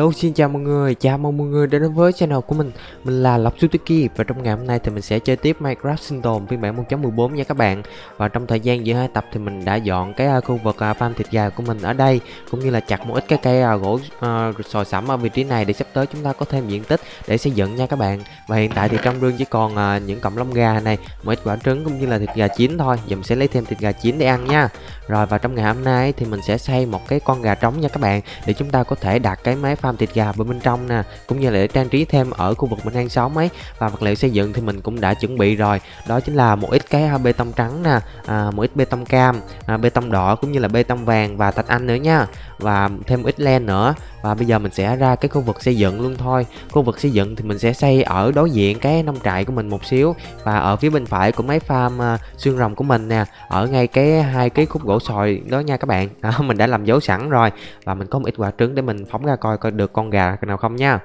Hello xin chào mọi người, chào mừng mọi người đến với channel của mình. Mình là Lộc Suzuki và trong ngày hôm nay thì mình sẽ chơi tiếp Minecraft sinh tồn phiên bản 1.14 nha các bạn. Và trong thời gian giữa hai tập thì mình đã dọn cái à, khu vực à, farm thịt gà của mình ở đây Cũng như là chặt một ít cái cây à, gỗ uh, sồi sẫm ở vị trí này để sắp tới chúng ta có thêm diện tích để xây dựng nha các bạn. Và hiện tại thì trong rương chỉ còn uh, những cọng lông gà này, một ít quả trứng cũng như là thịt gà chín thôi. Giờ mình sẽ lấy thêm thịt gà chín để ăn nha. Rồi và trong ngày hôm nay thì mình sẽ xây một cái con gà trống nha các bạn Để chúng ta có thể đặt cái máy farm thịt gà bên bên trong nè cũng như là để trang trí thêm ở khu vực mình đang sống ấy. Và vật liệu xây dựng thì mình cũng đã chuẩn bị rồi đó chính là một ít cái à, bê tông trắng nè à, một ít bê tông cam à, bê tông đỏ cũng như là bê tông vàng và thạch anh nữa nha. Và thêm một ít len nữa và bây giờ mình sẽ ra cái khu vực xây dựng luôn thôi. Khu vực xây dựng thì mình sẽ xây ở đối diện cái nông trại của mình một xíu và ở phía bên phải của máy farm uh, xương rồng của mình nè ở ngay cái hai cái khúc gỗ sồi đó nha các bạn. Đó, mình đã làm dấu sẵn rồi và mình có một ít quả trứng để mình phóng ra coi coi được con gà nào không nha.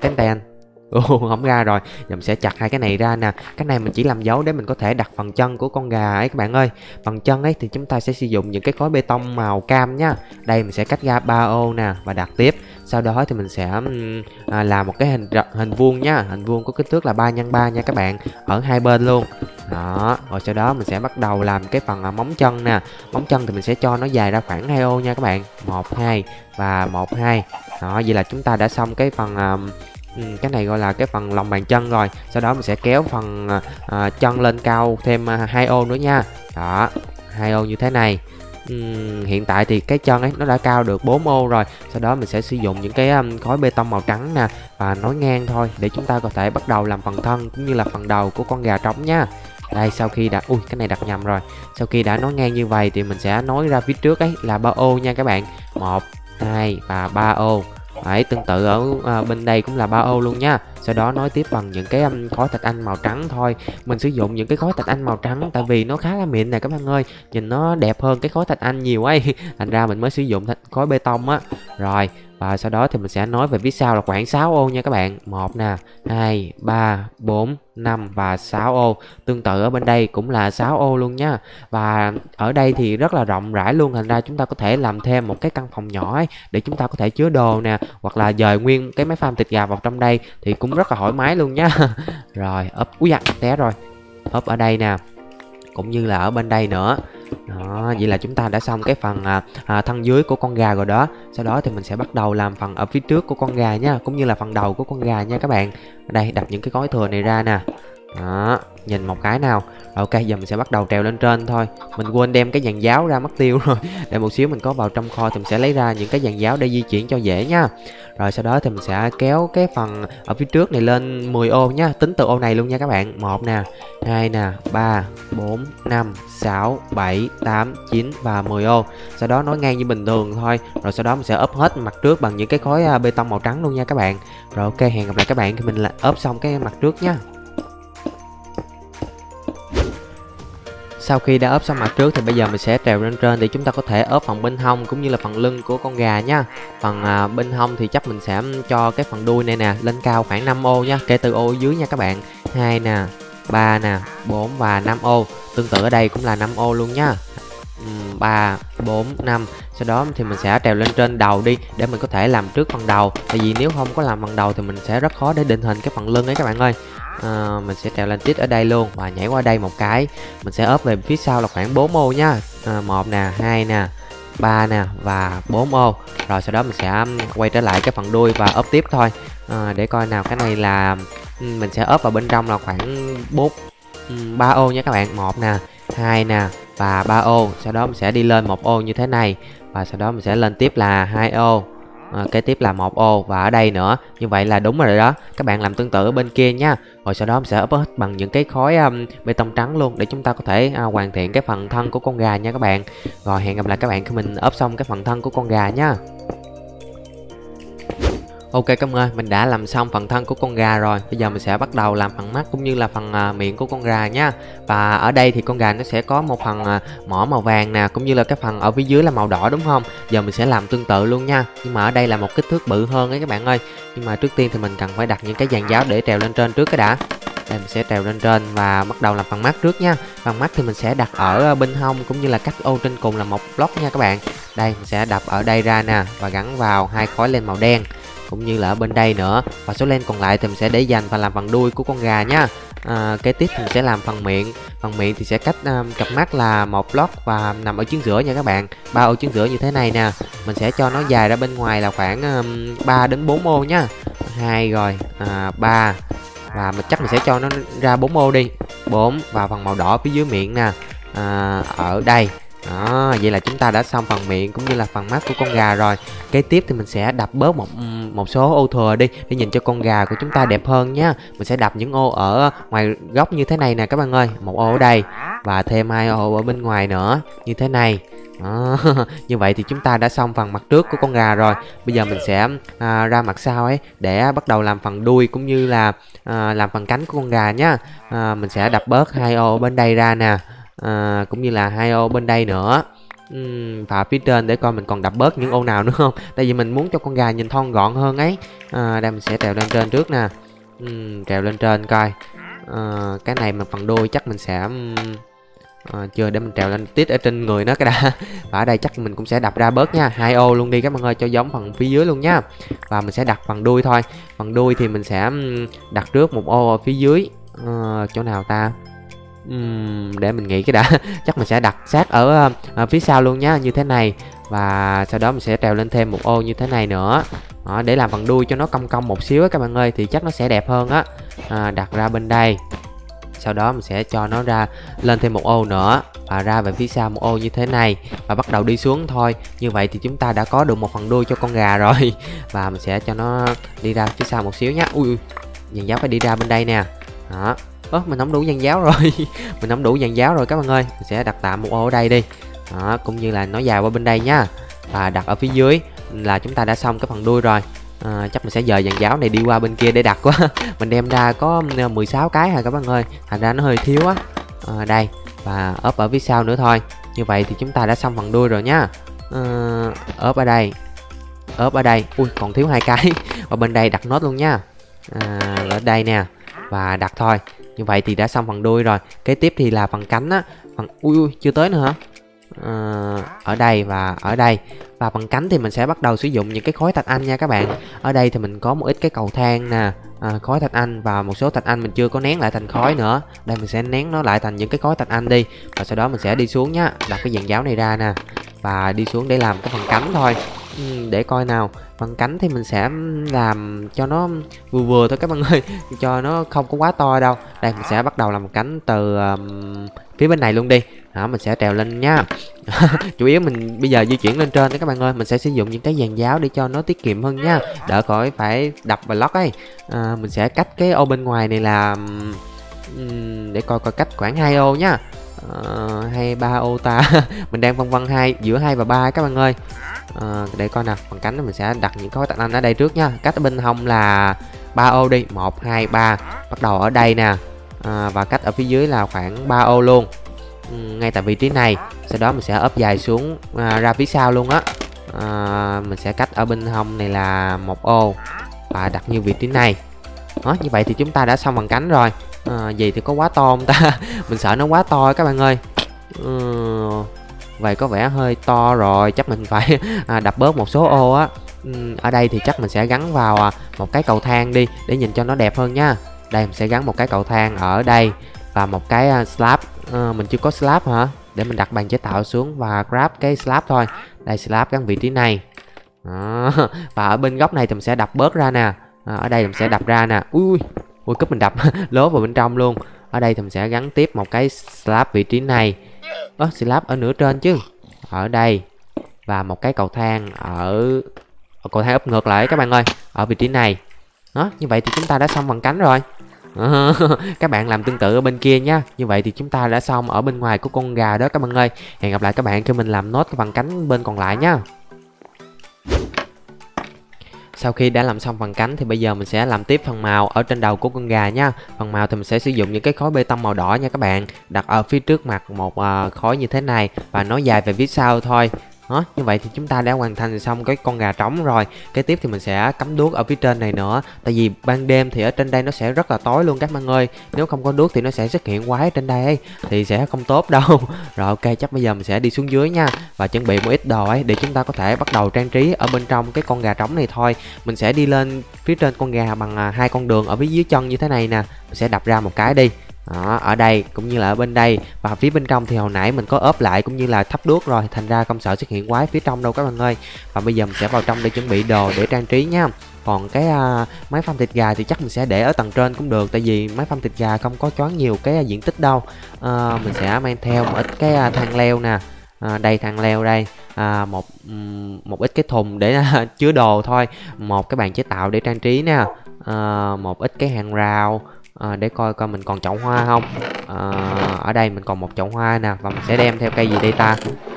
Ten ten Ồ, không ra rồi. Giờ mình sẽ chặt hai cái này ra nè. Cái này mình chỉ làm dấu để mình có thể đặt phần chân của con gà ấy các bạn ơi. Phần chân ấy thì chúng ta sẽ sử dụng những cái khối bê tông màu cam nhá. Đây mình sẽ cắt ra ba ô nè Và đặt tiếp. Sau đó thì mình sẽ à, làm một cái hình hình vuông nhá. Hình vuông có kích thước là 3 x 3 nha các bạn Ở hai bên luôn. Đó rồi sau đó mình sẽ bắt đầu làm cái phần à, móng chân nè. Móng chân thì mình sẽ cho nó dài ra khoảng hai ô nha các bạn. Một hai và một hai. Đó vậy là chúng ta đã xong cái phần uh, Ừ, cái này gọi là cái phần lòng bàn chân rồi. Sau đó mình sẽ kéo phần à, à chân lên cao thêm à, hai ô nữa nha. Đó hai ô như thế này. Uhm, hiện tại thì cái chân ấy nó đã cao được 4 ô rồi. Sau đó mình sẽ sử dụng những cái um, khối bê tông màu trắng nè và nối ngang thôi để chúng ta có thể bắt đầu làm phần thân cũng như là phần đầu của con gà trống nha. Đây sau khi đã ui cái này đặt nhầm rồi. Sau khi đã nối ngang như vậy thì mình sẽ nối ra phía trước ấy là ba ô nha các bạn. Một hai và ba ô. Đấy, tương tự ở à, bên đây cũng là ba ô luôn nha. Sau đó nói tiếp bằng những cái um, khối thạch anh màu trắng thôi. Mình sử dụng những cái khối thạch anh màu trắng Tại vì nó khá là mịn nè các bạn ơi. Nhìn nó đẹp hơn cái khối thạch anh nhiều ấy. Thành ra mình mới sử dụng khối bê tông á. Rồi và sau đó thì mình sẽ nói về phía sau là khoảng 6 ô nha các bạn. Một nè 2 3 4 5 và 6 ô. Tương tự ở bên đây cũng là 6 ô luôn nha. Và ở đây thì rất là rộng rãi luôn thành ra chúng ta có thể làm thêm một cái căn phòng nhỏ ấy, để chúng ta có thể chứa đồ nè hoặc là dời nguyên cái máy farm thịt gà vào trong đây thì cũng rất là thoải mái luôn nha. Rồi ấp úi da té rồi. Ấp ở đây nè cũng như là ở bên đây nữa. Đó vậy là chúng ta đã xong cái phần à, à, thân dưới của con gà rồi đó. Sau đó thì mình sẽ bắt đầu làm phần ở phía trước của con gà nha cũng như là phần đầu của con gà nha các bạn. Đây đặt những cái gói thừa này ra nè đó, nhìn một cái nào. Ok, giờ mình sẽ bắt đầu trèo lên trên thôi. Mình quên đem cái dàn giáo ra mất tiêu rồi. Để một xíu mình có vào trong kho thì mình sẽ lấy ra những cái dàn giáo để di chuyển cho dễ nha. Rồi sau đó thì mình sẽ kéo cái phần ở phía trước này lên 10 ô nhá tính từ ô này luôn nha các bạn. Một nè, hai nè, ba, bốn, năm, sáu, bảy, tám, chín và 10 ô. Sau đó nối ngang như bình thường thôi. Rồi sau đó mình sẽ ốp hết mặt trước bằng những cái khối à, bê tông màu trắng luôn nha các bạn. Rồi ok, hẹn gặp lại các bạn khi mình là ốp xong cái mặt trước nha. Sau khi đã ốp xong mặt trước thì bây giờ mình sẽ trèo lên trên để chúng ta có thể ốp phần bên hông cũng như là phần lưng của con gà nha. Phần à, bên hông thì chắc mình sẽ cho cái phần đuôi này nè lên cao khoảng 5 ô nha, kể từ ô dưới nha các bạn. hai nè, 3 nè, 4 và 5 ô. Tương tự ở đây cũng là 5 ô luôn nha. 3, 4, 5 Sau đó thì mình sẽ trèo lên trên đầu đi Để mình có thể làm trước phần đầu Tại vì nếu không có làm phần đầu thì mình sẽ rất khó để định hình cái phần lưng ấy các bạn ơi à, mình sẽ trèo lên tít ở đây luôn và nhảy qua đây một cái. Mình sẽ ốp về phía sau là khoảng 4 ô nhá à, ờ, một nè hai nè ba nè và 4 ô. Rồi sau đó mình sẽ quay trở lại cái phần đuôi và ốp tiếp thôi. À, để coi nào cái này là mình sẽ ốp vào bên trong là khoảng 4 3 ô nha các bạn. Một nè hai nè và 3 ô. Sau đó mình sẽ đi lên một ô như thế này và sau đó mình sẽ lên tiếp là hai ô à, kế tiếp là một ô và ở đây nữa. Như vậy là đúng rồi đó. Các bạn làm tương tự ở bên kia nha. Rồi sau đó mình sẽ ốp hết bằng những cái khối um, bê tông trắng luôn để chúng ta có thể uh, hoàn thiện cái phần thân của con gà nha các bạn. Rồi hẹn gặp lại các bạn khi mình ốp xong cái phần thân của con gà nha. Ok các ơn, mình đã làm xong phần thân của con gà rồi. Bây giờ mình sẽ bắt đầu làm phần mắt cũng như là phần à, miệng của con gà nha. Và ở đây thì con gà nó sẽ có một phần à, mỏ màu vàng nè Cũng như là cái phần ở phía dưới là màu đỏ đúng không? Giờ mình sẽ làm tương tự luôn nha. Nhưng mà ở đây là một kích thước bự hơn ấy các bạn ơi. Nhưng mà trước tiên thì mình cần phải đặt những cái dàn giáo để trèo lên trên trước cái đã. Đây mình sẽ trèo lên trên và bắt đầu làm phần mắt trước nha. Phần mắt thì mình sẽ đặt ở à, bên hông cũng như là cắt ô trên cùng là một block nha các bạn. Đây mình sẽ đập ở đây ra nè và gắn vào hai khối lên màu đen cũng như là ở bên đây nữa. Và số len còn lại thì mình sẽ để dành và làm phần đuôi của con gà nhá. à, kế tiếp thì mình sẽ làm phần miệng. Phần miệng thì sẽ cách um, cặp mắt là một block và nằm ở chính giữa nha các bạn. Ba ô chính giữa như thế này nè. Mình sẽ cho nó dài ra bên ngoài là khoảng um, 3 đến 4 ô nhá hai rồi à, 3 và mình chắc mình sẽ cho nó ra 4 ô đi. 4 và phần màu đỏ phía dưới miệng nè. À, ở đây đó vậy là chúng ta đã xong phần miệng cũng như là phần mắt của con gà rồi. Kế tiếp thì mình sẽ đập bớt một một số ô thừa đi để nhìn cho con gà của chúng ta đẹp hơn nhá. Mình sẽ đập những ô ở ngoài góc như thế này nè các bạn ơi. Một ô ở đây và thêm hai ô ở bên ngoài nữa như thế này. Đó. như vậy thì chúng ta đã xong phần mặt trước của con gà rồi. Bây giờ mình sẽ à, ra mặt sau ấy để bắt đầu làm phần đuôi cũng như là à, làm phần cánh của con gà nhá. À, mình sẽ đập bớt hai ô bên đây ra nè à, cũng như là hai ô bên đây nữa. Uhm, và phía trên để coi mình còn đập bớt những ô nào nữa không? Tại vì mình muốn cho con gà nhìn thon gọn hơn ấy. À, đây mình sẽ trèo lên trên trước nè. Uhm, trèo lên trên coi. À, cái này mà phần đuôi chắc mình sẽ à, chưa để mình trèo lên tít ở trên người nó cái đã. Và ở đây chắc mình cũng sẽ đập ra bớt nha. Hai ô luôn đi các bạn ơi cho giống phần phía dưới luôn nha. Và mình sẽ đặt phần đuôi thôi. Phần đuôi thì mình sẽ đặt trước một ô ở phía dưới. À, chỗ nào ta? Uhm, để mình nghĩ cái đã. Chắc mình sẽ đặt sát ở, ở phía sau luôn nhá như thế này. Và sau đó mình sẽ trèo lên thêm một ô như thế này nữa. Đó, để làm phần đuôi cho nó cong cong một xíu á các bạn ơi thì chắc nó sẽ đẹp hơn á. À, đặt ra bên đây. Sau đó mình sẽ cho nó ra lên thêm một ô nữa. Và ra về phía sau một ô như thế này. Và bắt đầu đi xuống thôi. Như vậy thì chúng ta đã có được một phần đuôi cho con gà rồi. Và mình sẽ cho nó đi ra phía sau một xíu nhé ui dàn giáo phải đi ra bên đây nè. Đó ơ mình không đủ dàn giáo rồi. Mình không đủ dàn giáo rồi các bạn ơi. Mình sẽ đặt tạm một ô ở đây đi. Đó cũng như là nó dài qua bên đây nha. Và đặt ở phía dưới là chúng ta đã xong cái phần đuôi rồi. À, chắc mình sẽ dời dàn giáo này đi qua bên kia để đặt quá. Mình đem ra có ờ, 16 cái hả các bạn ơi? Thành ra nó hơi thiếu á. À, đây và ốp ở phía sau nữa thôi. Như vậy thì chúng ta đã xong phần đuôi rồi nhá à, ốp ở đây. Ốp ở đây. Ui còn thiếu hai cái. Và bên đây đặt nốt luôn nha. À, ở đây nè. Và đặt thôi như vậy thì đã xong phần đuôi rồi. Kế tiếp thì là phần cánh á. Phần ui ui chưa tới nữa hả? À, ở đây và ở đây. Và phần cánh thì mình sẽ bắt đầu sử dụng những cái khối thạch anh nha các bạn. Ở đây thì mình có một ít cái cầu thang nè à, khối thạch anh và một số thạch anh mình chưa có nén lại thành khối nữa. Đây mình sẽ nén nó lại thành những cái khối thạch anh đi. Và sau đó mình sẽ đi xuống nhá đặt cái dạng giáo này ra nè. Và đi xuống để làm cái phần cánh thôi. Ừ, để coi nào phần cánh thì mình sẽ làm cho nó vừa vừa thôi các bạn ơi. Cho nó không có quá to đâu. Đây mình sẽ bắt đầu làm cánh từ um, phía bên này luôn đi. Đó mình sẽ trèo lên nha. Chủ yếu mình bây giờ di chuyển lên trên đó các bạn ơi. Mình sẽ sử dụng những cái dàn giáo để cho nó tiết kiệm hơn nha. Đỡ khỏi phải đập và lót ấy. À, mình sẽ cách cái ô bên ngoài này là um, để coi coi cách khoảng hai ô nha uh, hay ba ô ta? Mình đang vân vân hai giữa hai và ba các bạn ơi. Uh, để coi nào bằng cánh mình sẽ đặt những khối tạc anh ở đây trước nha. Cách ở bên hông là ba ô đi một hai ba. Bắt đầu ở đây nè. Uh, và cách ở phía dưới là khoảng ba ô luôn. Ừ, ngay tại vị trí này. Sau đó mình sẽ ốp dài xuống uh, ra phía sau luôn á. Uh, mình sẽ cách ở bên hông này là một ô. Và đặt như vị trí này. Đó như vậy thì chúng ta đã xong bằng cánh rồi. Ờ, à, gì thì có quá to không ta? Mình sợ nó quá to các bạn ơi. Ừ, vậy có vẻ hơi to rồi chắc mình phải à, đập bớt một số ô á. Ừ, ở đây thì chắc mình sẽ gắn vào à, một cái cầu thang đi để nhìn cho nó đẹp hơn nha. Đây mình sẽ gắn một cái cầu thang ở đây và một cái uh, slab. À, mình chưa có slab hả? Để mình đặt bàn chế tạo xuống và grab cái slab thôi. Đây slab gắn vị trí này. À, và ở bên góc này thì mình sẽ đập bớt ra nè. À, ở đây mình sẽ đập ra nè. Ui ui, cúp mình đập lố vào bên trong luôn. Ở đây thì mình sẽ gắn tiếp một cái slab vị trí này. Ơ, slab ở nửa trên chứ. Ở đây. Và một cái cầu thang ở ờ, cầu thang úp ngược lại các bạn ơi, ở vị trí này. Đó, như vậy thì chúng ta đã xong bằng cánh rồi. Các bạn làm tương tự ở bên kia nhá. Như vậy thì chúng ta đã xong ở bên ngoài của con gà đó các bạn ơi. Hẹn gặp lại các bạn khi mình làm nốt bằng cánh bên còn lại nhá sau khi đã làm xong phần cánh thì bây giờ mình sẽ làm tiếp phần màu ở trên đầu của con gà nha. Phần màu thì mình sẽ sử dụng những cái khối bê tông màu đỏ nha các bạn, Đặt ở phía trước mặt một ờ, khối như thế này và nó dài về phía sau thôi đó như vậy thì chúng ta đã hoàn thành xong cái con gà trống rồi. Kế tiếp thì mình sẽ cắm đuốc ở phía trên này nữa. Tại vì ban đêm thì ở trên đây nó sẽ rất là tối luôn các bạn ơi. Nếu không có đuốc thì nó sẽ xuất hiện quái trên đây ấy, thì sẽ không tốt đâu. Rồi ok chắc bây giờ mình sẽ đi xuống dưới nha. Và chuẩn bị một ít đồ ấy để chúng ta có thể bắt đầu trang trí ở bên trong cái con gà trống này thôi. Mình sẽ đi lên phía trên con gà bằng à, hai con đường ở phía dưới chân như thế này nè. Mình sẽ đập ra một cái đi đó, ở đây cũng như là ở bên đây. Và phía bên trong thì hồi nãy mình có ốp lại cũng như là thắp đuốc rồi thành ra không sợ xuất hiện quái phía trong đâu các bạn ơi. Và bây giờ mình sẽ vào trong để chuẩn bị đồ để trang trí nha. Còn cái uh, máy phăm thịt gà thì chắc mình sẽ để ở tầng trên cũng được tại vì máy phăm thịt gà không có choán nhiều cái uh, diện tích đâu. Uh, mình sẽ mang theo một ít cái uh, thang leo nè. Ờ, à, đây thang leo đây. À, một một ít cái thùng để chứa đồ thôi. Một cái bàn chế tạo để trang trí nè. À, một ít cái hàng rào à, để coi coi mình còn chậu hoa không. À, ở đây mình còn một chậu hoa nè và mình sẽ đem theo cây gì đây ta?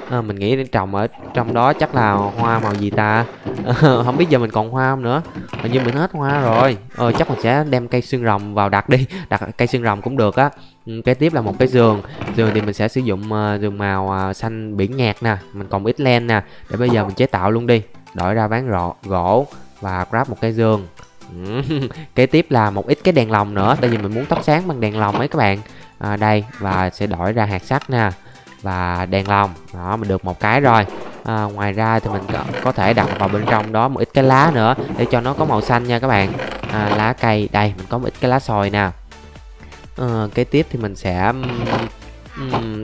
À, mình nghĩ đến trồng ở trong đó chắc là hoa màu gì ta? À, không biết giờ mình còn hoa không nữa. Hình như mình hết hoa rồi. Ờ, chắc mình sẽ đem cây xương rồng vào đặt đi. Đặt cây xương rồng cũng được á. Cái kế tiếp là một cái giường. Giường thì mình sẽ sử dụng uh, giường màu uh, xanh biển nhạt nè. Mình còn ít len nè. Để bây giờ mình chế tạo luôn đi. Đổi ra ván rọ gỗ và grab một cái giường. kế tiếp là một ít cái đèn lồng nữa tại vì mình muốn thắp sáng bằng đèn lồng ấy các bạn. À, đây và sẽ đổi ra hạt sắt nè và đèn lồng. Đó mình được một cái rồi. À, ngoài ra thì mình có, có thể đặt vào bên trong đó một ít cái lá nữa để cho nó có màu xanh nha các bạn. À, lá cây đây mình có một ít cái lá sồi nè. À, kế tiếp thì mình sẽ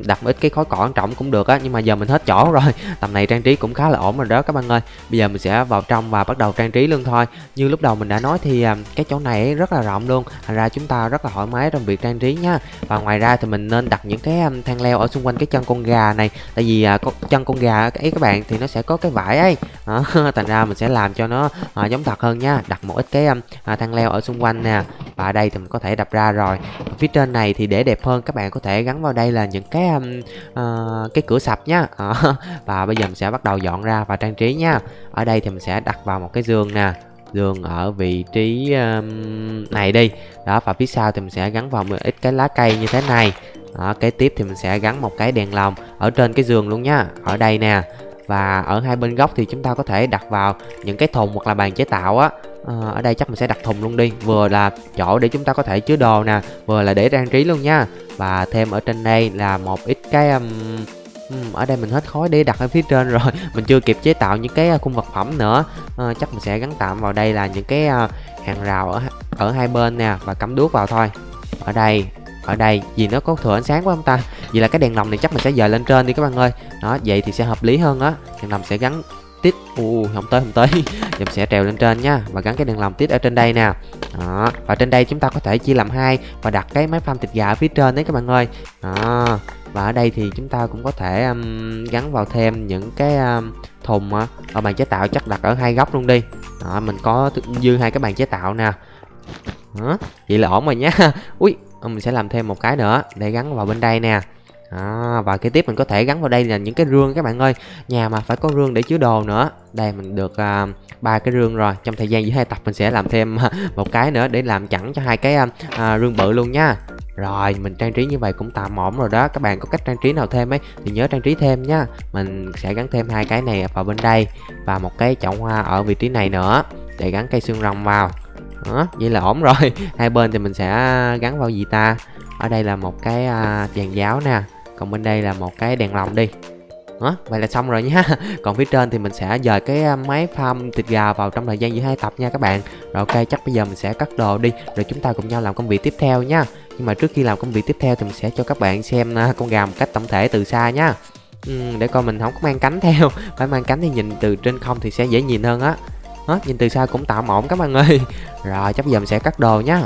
đặt một ít cái khối cỏ trọng cũng được á nhưng mà giờ mình hết chỗ rồi. Tầm này trang trí cũng khá là ổn rồi đó các bạn ơi. Bây giờ mình sẽ vào trong và bắt đầu trang trí luôn thôi. Như lúc đầu mình đã nói thì um, cái chỗ này rất là rộng luôn thành ra chúng ta rất là thoải mái trong việc trang trí nha. Và ngoài ra thì mình nên đặt những cái um, thang leo ở xung quanh cái chân con gà này tại vì uh, con, chân con gà ấy các bạn thì nó sẽ có cái vải ấy. Đó, thành ra mình sẽ làm cho nó giống thật hơn nha. Đặt một ít cái thang leo ở xung quanh nè. Và ở đây thì mình có thể đập ra rồi. Phía trên này thì để đẹp hơn các bạn có thể gắn vào đây là là những cái um, uh, cái cửa sập nhá. Uh, và bây giờ mình sẽ bắt đầu dọn ra và trang trí nha. Ở đây thì mình sẽ đặt vào một cái giường nè. Giường ở vị trí um, này đi. Đó và phía sau thì mình sẽ gắn vào một ít cái lá cây như thế này. Đó, kế tiếp thì mình sẽ gắn một cái đèn lồng ở trên cái giường luôn nhá ở đây nè. Và ở hai bên góc thì chúng ta có thể đặt vào những cái thùng hoặc là bàn chế tạo á à, ở đây chắc mình sẽ đặt thùng luôn đi. Vừa là chỗ để chúng ta có thể chứa đồ nè vừa là để trang trí luôn nha. Và thêm ở trên đây là một ít cái um, ở đây mình hết khói để đặt ở phía trên rồi. Mình chưa kịp chế tạo những cái à, khung vật phẩm nữa. À, chắc mình sẽ gắn tạm vào đây là những cái uh, hàng rào ở ở hai bên nè và cắm đuốc vào thôi. Ở đây ở đây vì nó có thừa ánh sáng quá không ta? Vì là cái đèn lồng này chắc mình sẽ dời lên trên đi các bạn ơi. Đó vậy thì sẽ hợp lý hơn á. Đèn lồng sẽ gắn tít. U không tới không tới. Mình sẽ trèo lên trên nha và gắn cái đèn lồng tít ở trên đây nè. Đó và trên đây chúng ta có thể chia làm hai và đặt cái máy farm thịt gà ở phía trên đấy các bạn ơi. Đó và ở đây thì chúng ta cũng có thể um, gắn vào thêm những cái um, thùng uh, ở bàn chế tạo chắc đặt ở hai góc luôn đi. Đó mình có dư hai cái bàn chế tạo nè. Đó, vậy là ổn rồi nhá. Ui mình sẽ làm thêm một cái nữa để gắn vào bên đây nè à, và kế tiếp mình có thể gắn vào đây là những cái rương các bạn ơi. Nhà mà phải có rương để chứa đồ nữa. Đây mình được à, ba uh, cái rương rồi. Trong thời gian giữa hai tập mình sẽ làm thêm à, một cái nữa để làm chẳng cho hai cái uh, rương bự luôn nha. Rồi mình trang trí như vậy cũng tạm ổn rồi đó. Các bạn có cách trang trí nào thêm ấy thì nhớ trang trí thêm nhá mình sẽ gắn thêm hai cái này vào bên đây và một cái chậu hoa ở vị trí này nữa để gắn cây xương rồng vào. Đó, vậy là ổn rồi. Hai bên thì mình sẽ gắn vào gì ta? Ở đây là một cái uh, dàn giáo nè còn bên đây là một cái đèn lồng đi. Đó, vậy là xong rồi nhá. Còn phía trên thì mình sẽ dời cái à, máy farm thịt gà vào trong thời gian giữa hai tập nha các bạn. Rồi ok chắc bây giờ mình sẽ cắt đồ đi rồi chúng ta cùng nhau làm công việc tiếp theo nha. Nhưng mà trước khi làm công việc tiếp theo thì mình sẽ cho các bạn xem à, con gà một cách tổng thể từ xa nhá ừ, để coi mình không có mang cánh theo. Phải mang cánh thì nhìn từ trên không thì sẽ dễ nhìn hơn á. Đó, nhìn từ xa cũng tạm ổn các bạn ơi. Rồi chắc bây giờ mình sẽ cắt đồ nhá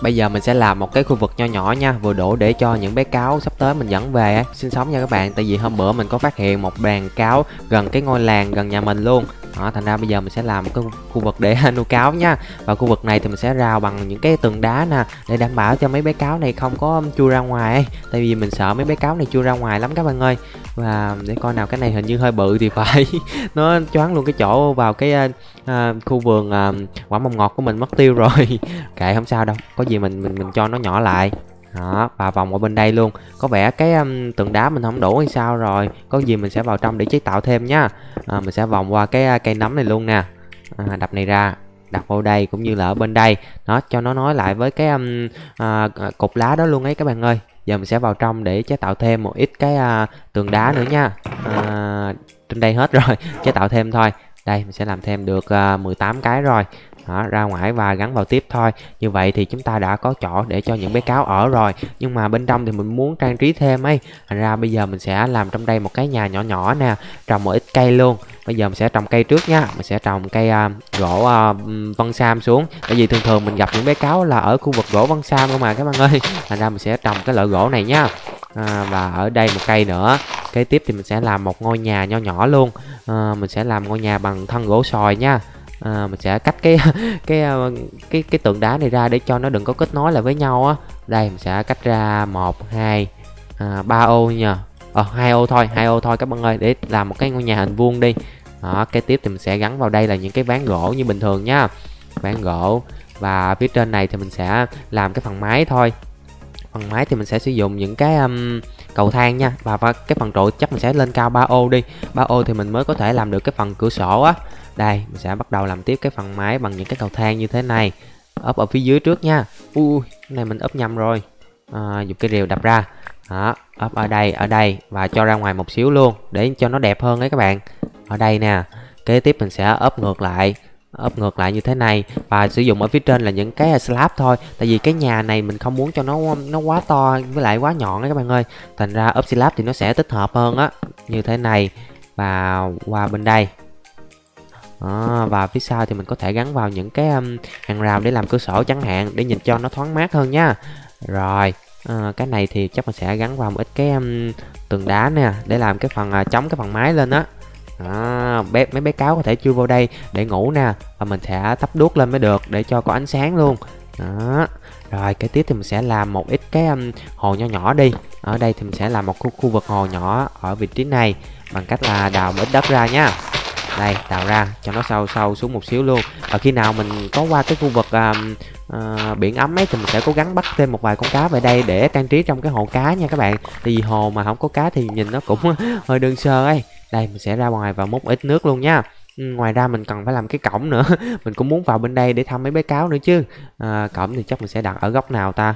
Bây giờ mình sẽ làm một cái khu vực nho nhỏ nha, Vừa đủ để cho những bé cáo sắp tới mình dẫn về sinh sống nha các bạn, Tại vì hôm bữa mình có phát hiện một đàn cáo gần cái ngôi làng, gần nhà mình luôn đó, thành ra bây giờ mình sẽ làm một cái khu vực để nuôi cáo nha. Và khu vực này thì mình sẽ rào bằng những cái tường đá nè để đảm bảo cho mấy bé cáo này không có um, chui ra ngoài tại vì mình sợ mấy bé cáo này chui ra ngoài lắm các bạn ơi. Và để coi nào cái này hình như hơi bự thì phải. Nó choáng luôn cái chỗ vào cái uh, uh khu vườn uh, quả mồng ngọt của mình mất tiêu rồi. Kệ không sao đâu. Có gì mình mình mình cho nó nhỏ lại đó và vòng qua bên đây luôn. Có vẻ cái um, tường đá mình không đủ hay sao rồi. Có gì mình sẽ vào trong để chế tạo thêm nhá. À, mình sẽ vòng qua cái à, cây nấm này luôn nè. À, đập này ra đặt vào đây cũng như là ở bên đây. Nó cho nó nói lại với cái um, à, à cục lá đó luôn ấy các bạn ơi. Giờ mình sẽ vào trong để chế tạo thêm một ít cái à, tường đá nữa nha. À, trên đây hết rồi chế tạo thêm thôi. Đây mình sẽ làm thêm được à, 18 cái rồi đó, ra ngoài và gắn vào tiếp thôi. Như vậy thì chúng ta đã có chỗ để cho những bé cáo ở rồi. Nhưng mà bên trong thì mình muốn trang trí thêm ấy. Thành ra bây giờ mình sẽ làm trong đây một cái nhà nhỏ nhỏ nè trồng một ít cây luôn. Bây giờ mình sẽ trồng cây trước nha. Mình sẽ trồng cây uh, gỗ uh, vân sam xuống. Tại vì thường thường mình gặp những bé cáo là ở khu vực gỗ vân sam không mà các bạn ơi. Thành ra mình sẽ trồng cái loại gỗ này nha. À, và ở đây một cây nữa. Kế tiếp thì mình sẽ làm một ngôi nhà nho nhỏ luôn. À, mình sẽ làm ngôi nhà bằng thân gỗ sòi nha à, mình sẽ cắt cái cái ờ, cái cái tượng đá này ra để cho nó đừng có kết nối lại với nhau á. Đây mình sẽ cắt ra một hai à, ba ô nha. Ờ hai ô thôi hai ô thôi các bạn ơi để làm một cái ngôi nhà hình vuông đi. Đó kế tiếp thì mình sẽ gắn vào đây là những cái ván gỗ như bình thường nhá ván gỗ và phía trên này thì mình sẽ làm cái phần máy thôi. Phần máy thì mình sẽ sử dụng những cái um, cầu thang nha. Và, và cái phần trụ chắc mình sẽ lên cao 3 ô đi. 3 ô thì mình mới có thể làm được cái phần cửa sổ á đây mình sẽ bắt đầu làm tiếp cái phần mái bằng những cái cầu thang như thế này. Ốp ở phía dưới trước nha. Ui cái này mình ốp nhầm rồi. À, dùng cái rìu đập ra. Đó ốp ở đây ở đây và cho ra ngoài một xíu luôn để cho nó đẹp hơn đấy các bạn. Ở đây nè kế tiếp mình sẽ ốp ngược lại ốp ngược lại như thế này. Và sử dụng ở phía trên là những cái slab thôi. Tại vì cái nhà này mình không muốn cho nó nó quá to với lại quá nhọn đấy các bạn ơi. Thành ra ốp slab thì nó sẽ thích hợp hơn á. Như thế này. Và qua bên đây à, và phía sau thì mình có thể gắn vào những cái um, hàng rào để làm cửa sổ chẳng hạn để nhìn cho nó thoáng mát hơn nha. Rồi à, cái này thì chắc mình sẽ gắn vào một ít cái um, tường đá nè để làm cái phần uh, chống cái phần mái lên á. À, bé mấy bé cáo có thể chui vào đây để ngủ nè và mình sẽ thắp đuốc lên mới được để cho có ánh sáng luôn. Đó rồi cái tiếp thì mình sẽ làm một ít cái um, hồ nhỏ nhỏ đi. Ở đây thì mình sẽ làm một khu, khu vực hồ nhỏ ở vị trí này bằng cách là đào một ít đất ra nha đây đào ra cho nó sâu sâu xuống một xíu luôn. Và khi nào mình có qua cái khu vực uh, uh, biển ấm ấy thì mình sẽ cố gắng bắt thêm một vài con cá về đây để trang trí trong cái hồ cá nha các bạn. Tại vì hồ mà không có cá thì nhìn nó cũng hơi đơn sơ ấy. Đây mình sẽ ra ngoài và múc ít nước luôn nha. Ừ, ngoài ra mình cần phải làm cái cổng nữa. Mình cũng muốn vào bên đây để thăm mấy bé cáo nữa chứ. À, cổng thì chắc mình sẽ đặt ở góc nào ta?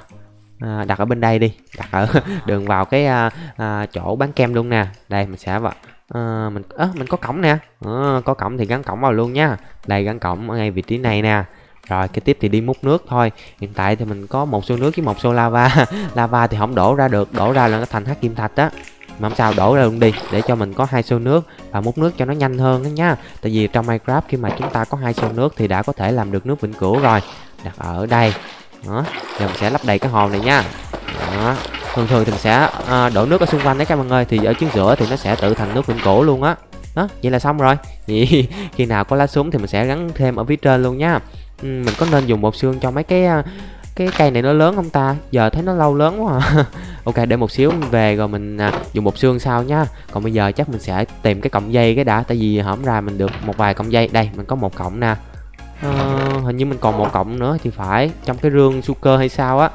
À, đặt ở bên đây đi. Đặt ở đường vào cái à, à, chỗ bán kem luôn nè. Đây mình sẽ vào à, mình à, mình có cổng nè. À, có cổng thì gắn cổng vào luôn nha. Đây gắn cổng ở ngay vị trí này nè. Rồi cái tiếp thì đi múc nước thôi. Hiện tại thì mình có một xô nước với một xô lava. Lava thì không đổ ra được đổ ra là nó thành hắc kim thạch á. Mà không sao đổ ra luôn đi để cho mình có hai xô nước và múc nước cho nó nhanh hơn đó nha. Tại vì trong minecraft khi mà chúng ta có hai xô nước thì đã có thể làm được nước vĩnh cửu rồi. Đặt ở đây đó giờ mình sẽ lắp đầy cái hòm này nha. Đó thường thường thì mình sẽ à, đổ nước ở xung quanh đấy các bạn ơi thì ở chính giữa thì nó sẽ tự thành nước vĩnh cửu luôn á. Đó. đó vậy là xong rồi. Thì khi nào có lá súng thì mình sẽ gắn thêm ở phía trên luôn nha. Ừ, mình có nên dùng bột xương cho mấy cái à, cái cây này nó lớn không ta? Giờ thấy nó lâu lớn quá à. ok để một xíu về rồi mình à, dùng bột xương sau nhá còn bây giờ chắc mình sẽ tìm cái cọng dây cái đã tại vì hổm ra mình được một vài cọng dây. Đây mình có một cọng nè uh, hình như mình còn một cộng nữa thì phải. Trong cái rương sugar hay sao á.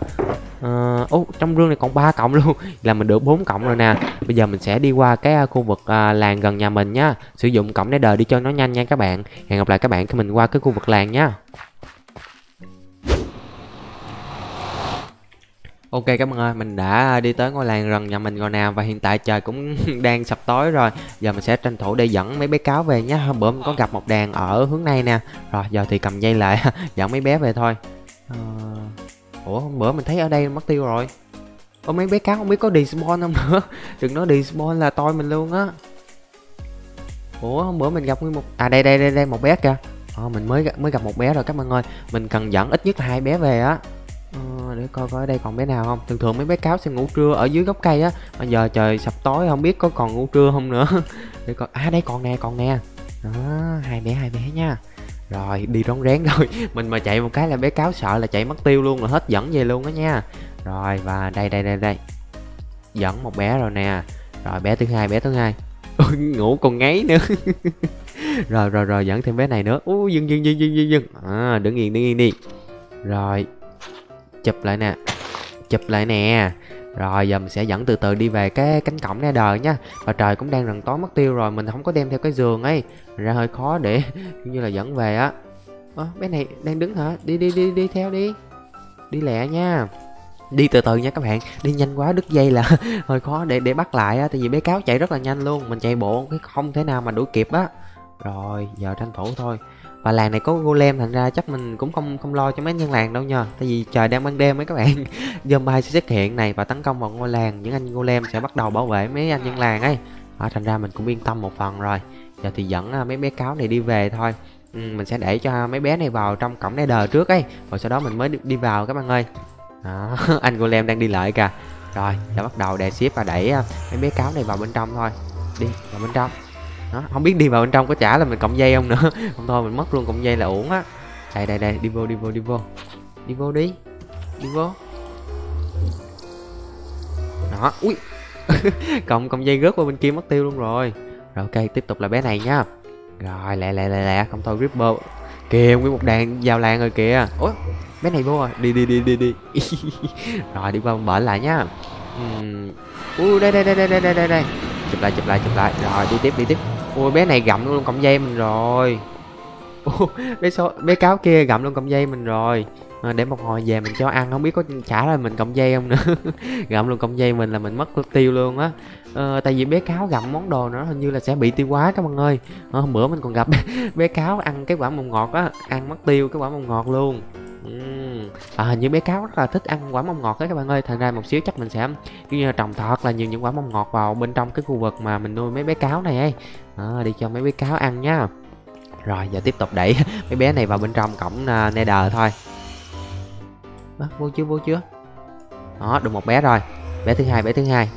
Ờ uh, trong rương này còn ba cộng luôn. Là mình được bốn cộng rồi nè. Bây giờ mình sẽ đi qua cái à, khu vực uh, làng gần nhà mình nhá sử dụng cổng để đời đi cho nó nhanh nha các bạn. Hẹn gặp lại các bạn khi mình qua cái khu vực làng nhá Ok các bạn ơi, mình đã đi tới ngôi làng gần nhà mình rồi nào và hiện tại trời cũng đang sập tối rồi. Giờ mình sẽ tranh thủ để dẫn mấy bé cáo về nhé. Hôm bữa mình có gặp một đàn ở hướng này nè. Rồi giờ thì cầm dây lại dẫn mấy bé về thôi. À... Ủa hôm bữa mình thấy ở đây mất tiêu rồi. Ủa mấy bé cáo không biết có despawn không nữa. Đừng nói despawn là toi mình luôn á. Ủa hôm bữa mình gặp nguyên một à đây đây đây đây một bé kìa. À, mình mới mới gặp một bé rồi các bạn ơi. Mình cần dẫn ít nhất là hai bé về á ờ, để coi coi ở đây còn bé nào không? Thường thường mấy bé cáo sẽ ngủ trưa ở dưới gốc cây á mà giờ trời sập tối không biết có còn ngủ trưa không nữa. Để coi. À đây còn nè còn nè. Đó hai bé hai bé nha. Rồi đi rón rén rồi. Mình mà chạy một cái là bé cáo sợ là chạy mất tiêu luôn là hết dẫn về luôn đó nha. Rồi và đây đây đây đây. Dẫn một bé rồi nè. Rồi bé thứ hai bé thứ hai. Ngủ còn ngáy nữa. Rồi rồi rồi dẫn thêm bé này nữa. U dừng dừng dừng dừng dừng dừng. À đứng yên đứng yên đi. Rồi chụp lại nè. Chụp lại nè. Rồi, giờ mình sẽ dẫn từ từ đi về cái cánh cổng ra đời nha. Và trời cũng đang gần tối mất tiêu rồi, Mình không có đem theo cái giường ấy. Ra hơi khó để như là dẫn về á. Ơ, bé này đang đứng hả? Đi đi đi đi theo đi. Đi lẹ nha. Đi từ từ nha các bạn. Đi nhanh quá, đứt dây là hơi khó để để bắt lại á. Tại vì bé cáo chạy rất là nhanh luôn. Mình chạy bộ không thể nào mà đuổi kịp á. Rồi, giờ tranh thủ thôi và làng này có golem thành ra chắc mình cũng không không lo cho mấy nhân làng đâu nha tại vì trời đang ban đêm mấy các bạn. Zombie sẽ xuất hiện này và tấn công vào ngôi làng. Những anh golem sẽ bắt đầu bảo vệ mấy anh nhân làng ấy. À, thành ra mình cũng yên tâm một phần rồi. Giờ thì dẫn à, mấy bé cáo này đi về thôi. Ừ, mình sẽ để cho mấy bé này vào trong cổng nether trước ấy. Rồi sau đó mình mới đi vào các bạn ơi. À, anh golem đang đi lại kìa. Rồi đã bắt đầu đè ship và đẩy à, mấy bé cáo này vào bên trong thôi. Đi vào bên trong đó, không biết đi vào bên trong có trả là mình cộng dây không nữa. Không thôi, mình mất luôn cộng dây là uổng á. Đây đây đây, đi vô đi vô đi vô. Đi vô đi. Đi vô. Đó, ui. Cộng cộng dây rớt qua bên kia mất tiêu luôn rồi. Rồi, ok, tiếp tục là bé này nhá rồi, lẹ lẹ lẹ lẹ. Không thôi ripper kìa, nguyên một đàn vào làng rồi kìa. Ủa, bé này vô rồi. Đi đi đi đi đi. Rồi, đi qua bển lại nhá uhm. ui, đây đây đây đây đây đây đây. Chụp lại chụp lại chụp lại. Rồi, đi tiếp đi tiếp ui bé này gặm luôn cọng dây mình rồi. Ủa, bé số bé cáo kia gặm luôn cọng dây mình rồi. À, để một hồi về mình cho ăn không biết có trả lại mình cọng dây không nữa. Gặm luôn cọng dây mình là mình mất tiêu luôn á. À, tại vì bé cáo gặm món đồ nữa hình như là sẽ bị tiêu quá các bạn ơi. À, hôm bữa mình còn gặp bé cáo ăn cái quả mồng ngọt á ăn mất tiêu cái quả mồng ngọt luôn. À, hình như bé cáo rất là thích ăn quả mông ngọt đấy các bạn ơi. Thành ra một xíu chắc mình sẽ như là trồng thật là nhiều những quả mông ngọt vào bên trong cái khu vực mà mình nuôi mấy bé cáo này ấy à, đi cho mấy bé cáo ăn nhá. Rồi giờ tiếp tục đẩy mấy bé này vào bên trong cổng uh, nether thôi. À, vô chưa vô chưa? Đó được một bé rồi. Bé thứ hai bé thứ hai.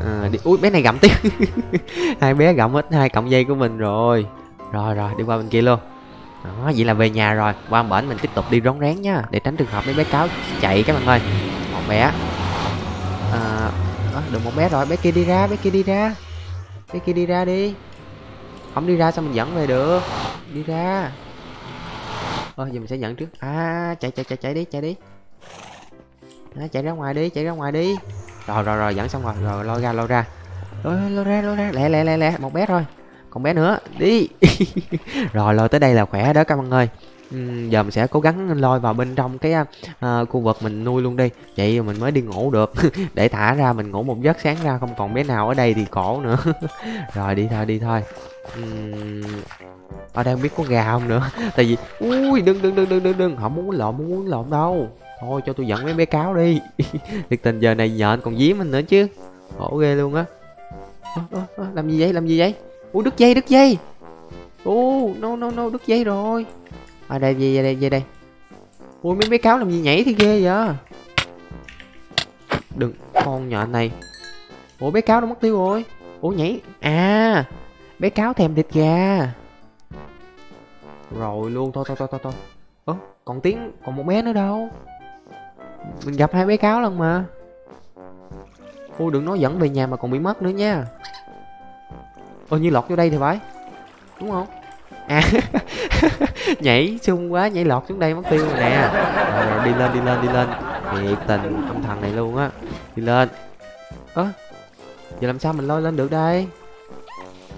À, đi. Ui bé này gặm tiếp. Hai bé gặm hết hai cọng dây của mình rồi. Rồi rồi đi qua bên kia luôn. Đó vậy là về nhà rồi. Qua bển mình tiếp tục đi rón rén nhá để tránh trường hợp mấy bé cáo chạy các bạn ơi. Một bé. À, đó, được một bé rồi. Bé kia đi ra bé kia đi ra. Bé kia đi ra đi không đi ra sao mình dẫn về được? Đi ra. Ơ giờ mình sẽ dẫn trước. À chạy chạy chạy chạy đi chạy đi. À, chạy ra ngoài đi chạy ra ngoài đi. Rồi rồi rồi dẫn xong rồi. Rồi lôi ra lôi ra. Lôi lo ra lôi ra. Lẹ lẹ lẹ lẹ. Một bé thôi. Còn bé nữa. Đi. Rồi lo tới đây là khỏe đó các bạn ơi uhm, giờ mình sẽ cố gắng lôi vào bên trong cái uh, khu vực mình nuôi luôn đi. Vậy mình mới đi ngủ được. Để thả ra mình ngủ một giấc sáng ra không còn bé nào ở đây thì cổ nữa. Rồi đi thôi đi thôi. Uhm, ở đây không biết có gà không nữa. Tại vì ui đừng đừng đừng đừng đừng đừng. Không muốn lộn muốn muốn lộn đâu. Thôi cho tôi dẫn mấy bé cáo đi. Thiệt tình giờ này nhện còn dí mình nữa chứ. Khổ ghê luôn á. Làm gì vậy làm gì vậy? Ui đứt dây đứt dây. Ô no no no đứt dây rồi à đây dây đây dây đây. Ui mấy bé cáo làm gì nhảy thì ghê vậy? Đừng, con nhỏ này. Ủa, bé cáo nó mất tiêu rồi? Ủa, nhảy. À bé cáo thèm thịt gà. Rồi luôn, thôi thôi thôi thôi thôi. Ơ, còn tiếng, còn một bé nữa đâu. Mình gặp hai bé cáo lần mà. Ôi đừng nói dẫn về nhà mà còn bị mất nữa nha. Ơ, như lọt vô đây thì phải. Đúng không? À nhảy sung quá nhảy lọt xuống đây mất tiêu rồi nè. Rồi, đi lên đi lên đi lên. Thiệt tình ông thằng này luôn á. Đi lên. Ơ à, giờ làm sao mình lôi lên được đây?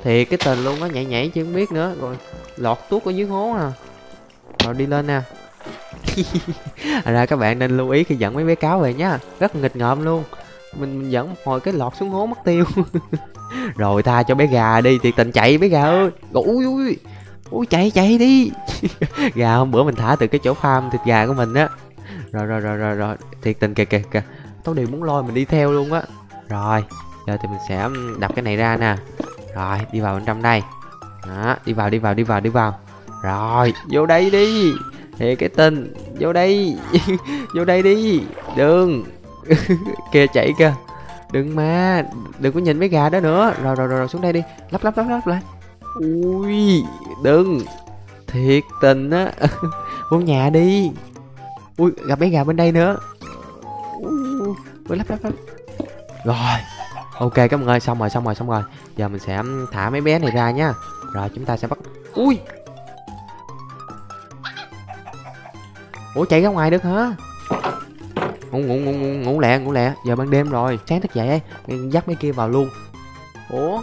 Thiệt cái tình luôn á nhảy nhảy chứ không biết nữa. Rồi lọt tuốt ở dưới hố à. Rồi đi lên nè. Ra các bạn nên lưu ý khi dẫn mấy bé cáo về nhá. Rất nghịch ngợm luôn. Mình, mình dẫn một hồi cái lọt xuống hố mất tiêu. Rồi tha cho bé gà đi. Thì tình chạy bé gà ơi. Ui ui ui chạy chạy đi. Gà hôm bữa mình thả từ cái chỗ farm thịt gà của mình á. Rồi rồi rồi rồi rồi. Thiệt tình kìa kìa kìa. Tao đều muốn lôi mình đi theo luôn á. Rồi giờ thì mình sẽ đập cái này ra nè. Rồi đi vào bên trong đây. Đó đi vào đi vào đi vào đi vào. Rồi vô đây đi. Thì cái tên vô đây. Vô đây đi. Đừng. Kìa chạy kìa. Đừng mà. Đừng có nhìn mấy gà đó nữa. Rồi rồi rồi, rồi xuống đây đi. Lắp lắp lắp lắp lại ui đừng. Thiệt tình á. Vô nhà đi. Ui gặp mấy gà bên đây nữa. Ui lắp lắp lắp. Rồi ok các bạn ơi xong rồi xong rồi xong rồi. Giờ mình sẽ thả mấy bé này ra nhá rồi chúng ta sẽ bắt ui. Ủa chạy ra ngoài được hả? Ngủ ngủ ngủ ngủ, ngủ lẹ ngủ lẹ. Giờ ban đêm rồi. Sáng thức dậy ấy. Dắt mấy kia vào luôn. Ủa?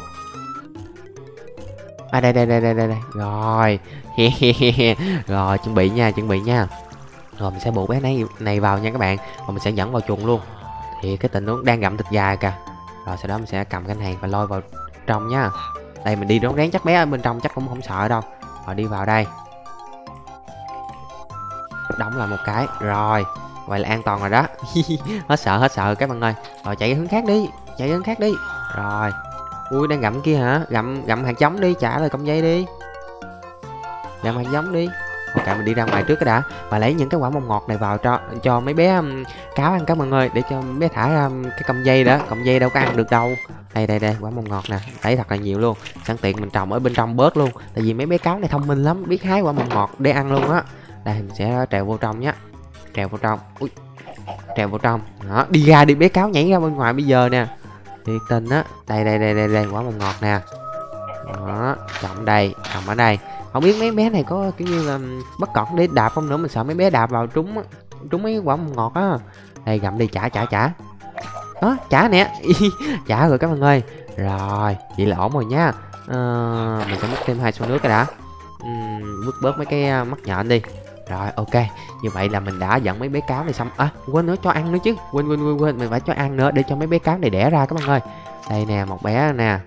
À đây đây đây đây đây, đây. rồi. Rồi chuẩn bị nha chuẩn bị nha. Rồi mình sẽ buộc bé này này vào nha các bạn. Và mình sẽ dẫn vào chuồng luôn. Thì cái tình nó đang gặm thịt dài kìa. Rồi sau đó mình sẽ cầm cái này và lôi vào trong nha. Đây mình đi rón rén chắc bé ở bên trong chắc cũng không sợ đâu. Rồi đi vào đây. Đóng lại một cái. Rồi. Vậy là an toàn rồi đó. Hết sợ hết sợ các bạn ơi. Rồi chạy hướng khác đi chạy hướng khác đi. Rồi ui đang gặm kia hả? Gặm gặm hạt giống đi trả lời công dây đi. Gặm hạt giống đi. Ok mình đi ra ngoài trước cái đã. Và lấy những cái quả mông ngọt này vào cho cho mấy bé um, cáo ăn các bạn ơi để cho mấy bé thả ra um, cái cọng dây đó. Cọng dây đâu có ăn được đâu. Đây đây đây quả mông ngọt nè. Thấy thật là nhiều luôn. Sẵn tiện mình trồng ở bên trong bớt luôn. Tại vì mấy bé cáo này thông minh lắm biết hái quả mông ngọt để ăn luôn á. Đây mình sẽ trèo vô trong nhé trèo vô trong. Ui trèo vô trong. Đó đi ra đi bé cáo nhảy ra bên ngoài bây giờ nè thiệt tình á. Đây đây đây đây đây quả mồng ngọt nè. Đó trồng đây trồng ở đây. Không biết mấy bé này có kiểu như là bất cẩn để đạp không nữa mình sợ mấy bé đạp vào trúng trúng mấy quả mồng ngọt á. Đây gặm đi trả trả trả đó trả nè. Trả rồi các bạn ơi. Rồi vậy là ổn rồi nha. À, mình sẽ mất thêm hai xô nước cái đã. Uhm, vứt bớt mấy cái à, mắt nhện đi rồi ok. Như vậy là mình đã dẫn mấy bé cáo này xong. À quên nữa cho ăn nữa chứ. Quên quên quên quên. Mình phải cho ăn nữa để cho mấy bé cáo này đẻ ra các bạn ơi. Đây nè một bé nè.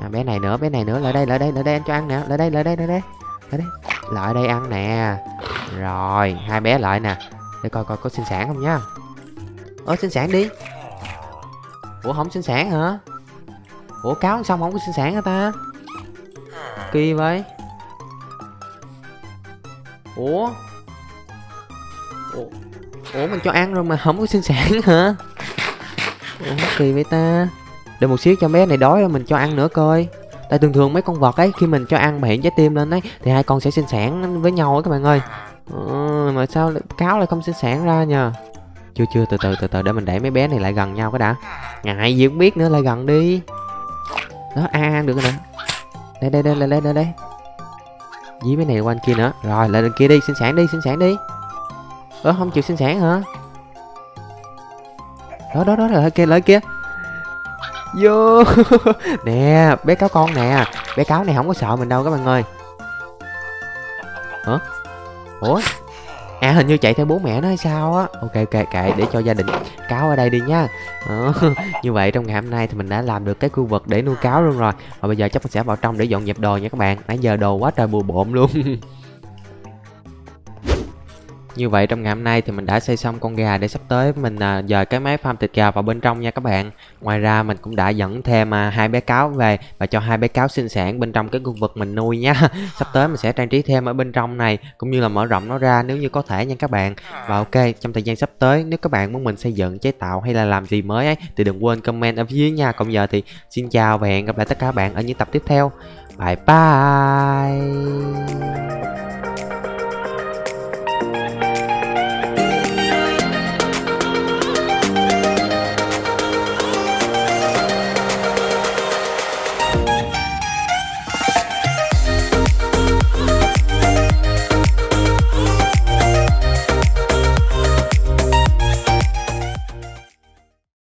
À, Bé này nữa bé này nữa. Lại đây lại đây lại đây anh cho ăn nè. Lại đây lại đây lại đây. Lại đây. Lại đây ăn nè. Rồi hai bé lại nè. Để coi coi có sinh sản không nhá? Ơ sinh sản đi. Ủa không sinh sản hả? Ủa cáo xong không có sinh sản hả ta? Kỳ vậy. Ủa? Ủa, Ủa mình cho ăn rồi mà không có sinh sản hả? Ủa kỳ vậy ta? Để một xíu cho bé này đói rồi mình cho ăn nữa coi. Tại thường thường mấy con vật ấy Khi mình cho ăn mà hiện trái tim lên ấy Thì hai con sẽ sinh sản với nhau ấy các bạn ơi. Ừ, Mà sao cáo lại không sinh sản ra nhờ? Chưa chưa từ từ từ từ để mình đẩy mấy bé này lại gần nhau cái đã. Ngại gì cũng biết nữa lại gần đi. Đó ăn ăn được rồi nè. Đây đây đây đây đây đây, đây. Dí mấy này qua bên kia nữa. Rồi lại lên kia đi sinh sản đi sinh sản đi. Ơ không chịu sinh sản hả? Đó đó đó rồi kia lại kia. Vô. Nè bé cáo con nè. Bé cáo này không có sợ mình đâu các bạn ơi. Hả? Ủa? À hình như chạy theo bố mẹ nó hay sao á? Ok ok kệ để cho gia đình cáo ở đây đi nha. Ờ, Như vậy trong ngày hôm nay thì mình đã làm được cái khu vực để nuôi cáo luôn rồi. Và bây giờ chắc mình sẽ vào trong để dọn dẹp đồ nha các bạn. Nãy giờ đồ quá trời bừa bộn luôn. Như vậy trong ngày hôm nay thì mình đã xây xong con gà để sắp tới mình à, dời cái máy farm thịt gà vào bên trong nha các bạn. Ngoài ra mình cũng đã dẫn thêm à, hai bé cáo về và cho hai bé cáo sinh sản bên trong cái khu vực mình nuôi nha. sắp tới mình sẽ trang trí thêm ở bên trong này cũng như là mở rộng nó ra nếu như có thể nha các bạn. Và ok, trong thời gian sắp tới nếu các bạn muốn mình xây dựng, chế tạo hay là làm gì mới ấy thì đừng quên comment ở phía dưới nha. Còn giờ thì xin chào và hẹn gặp lại tất cả các bạn ở những tập tiếp theo. Bye bye.